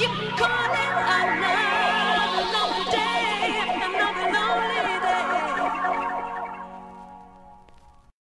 you're gonna